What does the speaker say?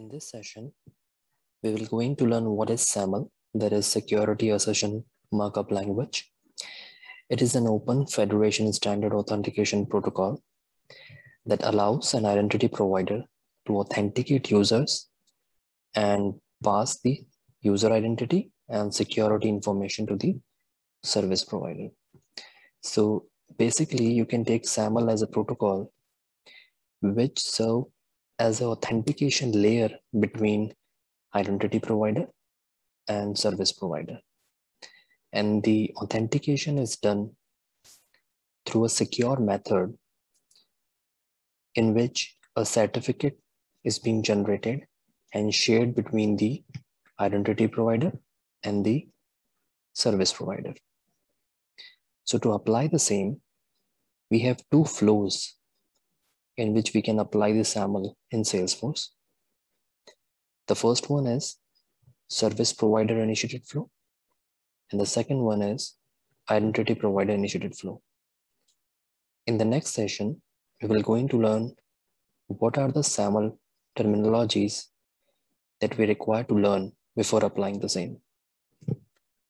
In this session, we will going to learn what is SAML, that is Security Assertion Markup Language. It is an open federation standard authentication protocol that allows an identity provider to authenticate users and pass the user identity and security information to the service provider. So basically you can take SAML as a protocol which serve as an authentication layer between identity provider and service provider. And the authentication is done through a secure method in which a certificate is being generated and shared between the identity provider and the service provider. So to apply the same, we have two flows in which we can apply the SAML in Salesforce. The first one is service provider initiated flow. And the second one is identity provider initiated flow. In the next session, we will going to learn what are the SAML terminologies that we require to learn before applying the same.